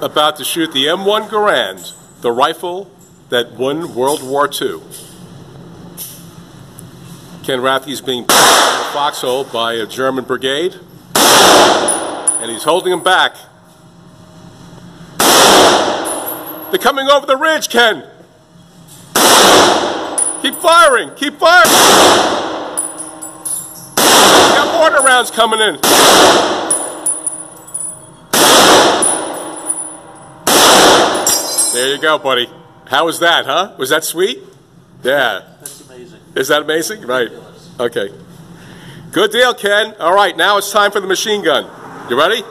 about to shoot the M1 Garand, the rifle that won World War II. Ken Rathke's being put in a foxhole by a German brigade, and he's holding him back. They're coming over the ridge, Ken! Keep firing! Keep firing! We got mortar rounds coming in. There you go, buddy. How was that, huh? Was that sweet? Yeah. That's amazing. Is that amazing? Right. Okay. Good deal, Ken. All right, now it's time for the machine gun. You ready?